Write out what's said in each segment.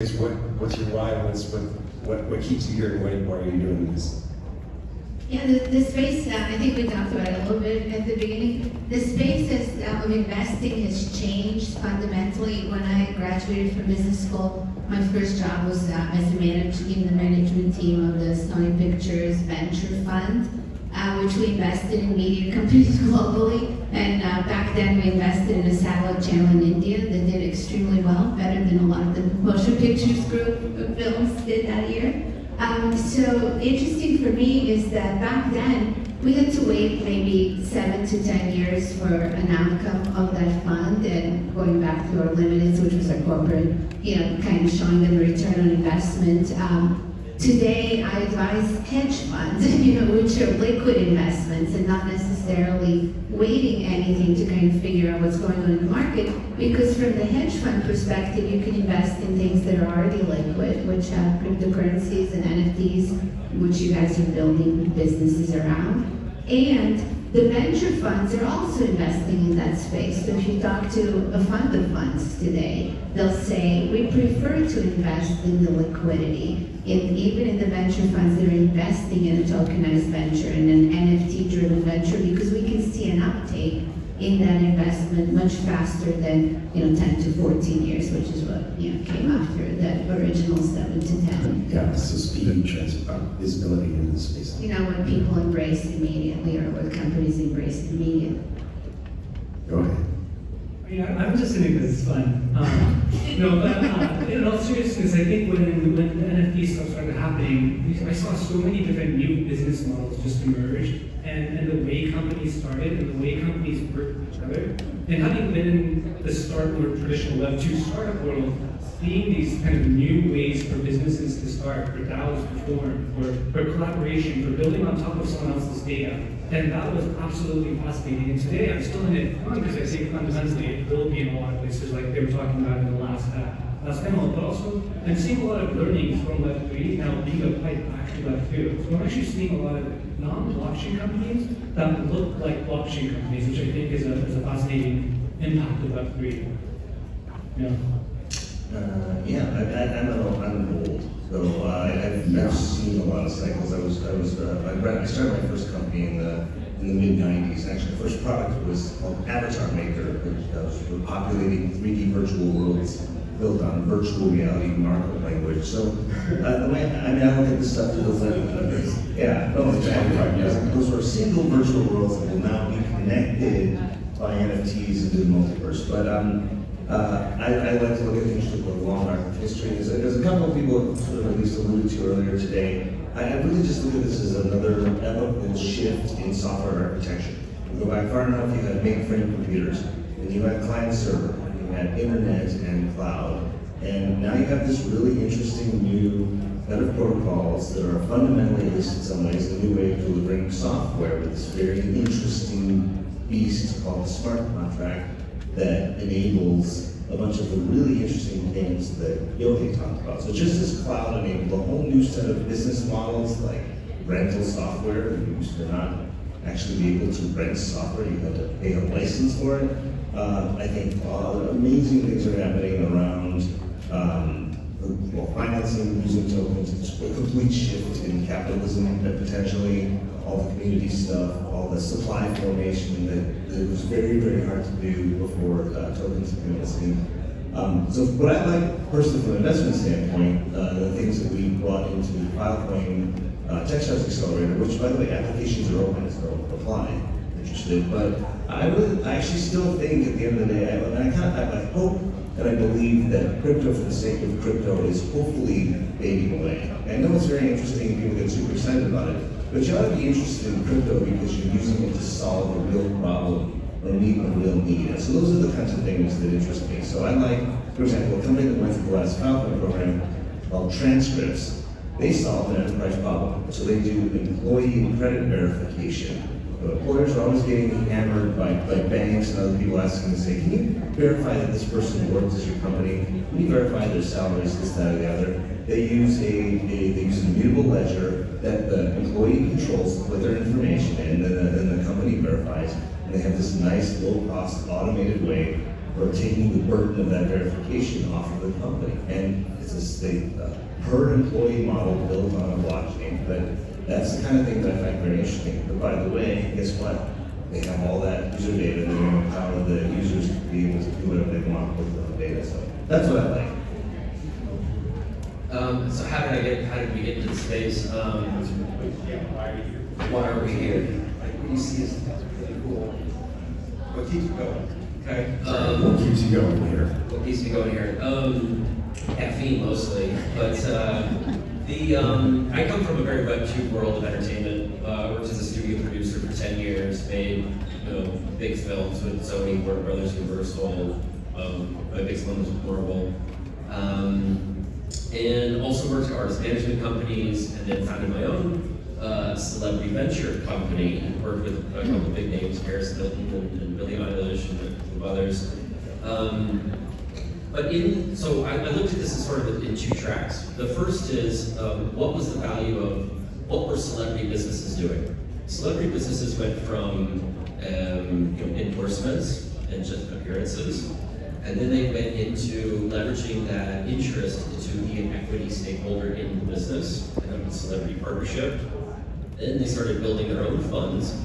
What, what's your why? What's, what, what, what keeps you here and why, why are you doing this? Yeah, the, the space, uh, I think we talked about it a little bit at the beginning. The space has, uh, of investing has changed fundamentally. When I graduated from business school, my first job was uh, as a manager in the management team of the Sony Pictures Venture Fund, uh, which we invested in media companies globally. And uh, back then we invested in a satellite channel in India that did extremely well, better than a lot motion pictures group of films did that year. Um, so interesting for me is that back then we had to wait maybe seven to ten years for an outcome of that fund, and going back to our limiteds, which was our corporate, you know, kind of showing them a return on investment. Um, today, I advise hedge funds, you know, which are liquid investments and not necessarily waiting anything to kind of figure out what's going on in the market. Because from the hedge fund perspective, you can invest in things that are already liquid, which have cryptocurrencies and NFTs, which you guys are building businesses around. And the venture funds are also investing in that space. So if you talk to a fund of funds today, they'll say, we prefer to invest in the liquidity. Even in the venture funds, they're investing in a tokenized venture, in an NFT-driven venture, because we can see in that investment much faster than you know 10 to 14 years, which is what you know came after the original 7 to 10. Yeah, so speed, trans, uh, visibility in the space. You know what people embrace immediately, or what companies embrace immediately. Go ahead. Yeah, I'm just in it because it's fun. Um, no, but uh, in all seriousness, I think when when the NFT stuff started happening, I saw so many different new business models just emerge, and, and the way companies started, and the way companies work with each other. And having been in the start more traditional Web 2 startup world, seeing these kind of new ways for businesses to start, for DAOs to form, for, for collaboration, for building on top of someone else's data. then that was absolutely fascinating. And today I'm still in it because I think fundamentally will be in a lot of places like they were talking about in the last uh, last panel, but also I'm seeing a lot of learnings from Web3 now being applied back to Web2. So I'm actually seeing a lot of non-blockchain companies that look like blockchain companies, which I think is a, is a fascinating impact of Web3. Yeah. Uh, yeah, I, I'm, an, I'm old, so uh, I've, I've seen a lot of cycles. I was, I was, uh, I started my first company in the in the mid '90s. Actually, the first product was called Avatar Maker, which uh, was populating 3D virtual worlds built on virtual reality markup language. So uh, I mean, I look at this stuff through the lens. Yeah, no, exactly right. Yes. Those are single virtual worlds that will now be connected by NFTs into the multiverse. But um, uh, I, I, like to look at things with a long arc of history. There's a, couple of people sort of at least alluded to earlier today. I, I really just look at this as another epochal shift in software architecture. You go back far enough, you had mainframe computers, and you had client server, you had internet and cloud, and now you have this really interesting new set of protocols that are fundamentally, at least in some ways, a new way of delivering software with this very interesting beast called the smart contract that enables a bunch of the really interesting things that Yohei talked about. So just as cloud enabled a whole new set of business models like rental software, you used to not actually be able to rent software, you had to pay a license for it. Uh, I think uh, amazing things are happening around um, well, financing using tokens, it's a complete shift in capitalism potentially all the community stuff, all the supply formation that, that was very, very hard to do before uh, tokens came on the scene. Um, so what I like personally from an investment standpoint, uh, the things that we brought into Filecoin uh, Techstars Accelerator, which by the way, applications are open, so apply, interested. But I really, I actually still think at the end of the day, I, and I kind of, I, hope and I believe that crypto for the sake of crypto is hopefully fading away. I know it's very interesting people get super excited about it, but you ought to be interested in crypto because you're using it to solve a real problem or meet a real need. And so those are the kinds of things that interest me. So I like, for example, a company that went through the last Filecoin program called Transcripts. They solve an enterprise problem. So they do employee credit verification but employers are always getting hammered by, by banks and other people asking to say, can you verify that this person works at your company? Can you verify their salaries, this, that, or the other? They use a, a they use an immutable ledger that the employee controls with their information and then the, then the company verifies. And they have this nice low-cost automated way we're taking the burden of that verification off of the company. And it's a state, uh, per employee model built on a blockchain. But that's the kind of thing that I find very interesting. But by the way, guess what? They have all that user data, and to empower the users to be able to do whatever they want with the data. So that's what I like. Um, so how did I get, how did we get into the space? Um, why are we here? Like, what you see is really cool. What keeps you going? Okay. What Um, keeps you going here? what keeps me going here? Um, caffeine mostly, but uh, the um, I come from a very Web two world of entertainment. Uh, worked as a studio producer for ten years, made you know big films with Sony, Warner Brothers, Universal. Um, my biggest one was Marvel. Um, and also worked at artist management companies, and then founded my own uh, celebrity venture company. And worked with a couple of big names, Paris Hilton and, and Billie Eilish and a others. Um, but in, so I, I looked at this as sort of in two tracks. The first is um, what was the value of what were celebrity businesses doing? Celebrity businesses went from um, you know, endorsements and just appearances, and then they went into leveraging that interest to be an equity stakeholder in the business and a celebrity partnership. Then they started building their own funds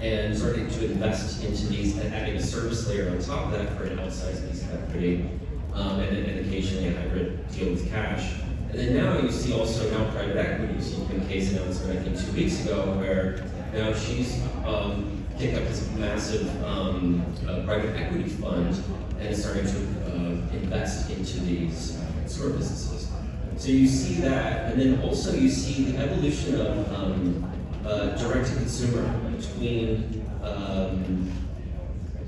and starting to invest into these and adding a service layer on top of that for an outsized piece of equity um, and, occasionally a hybrid deal with cash. And then now you see also now private equity. You can case announcement I think two weeks ago where now she's um, picked up this massive um, uh, private equity fund and starting to uh, invest into these uh, of businesses. So you see that, and then also you see the evolution of um, uh, direct to consumer between um,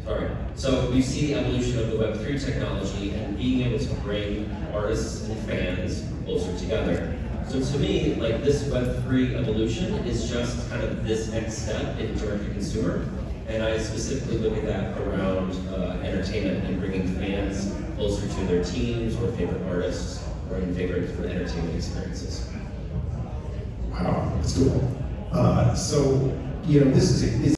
Sorry. So you see the evolution of the Web3 technology and being able to bring artists and fans closer together. So to me, like this Web3 evolution is just kind of this next step in direct to consumer. And I specifically look at that around uh, entertainment and bringing fans closer to their teams or favorite artists or in favorite entertainment experiences. Wow, that's cool. Uh, so, you know, this is, is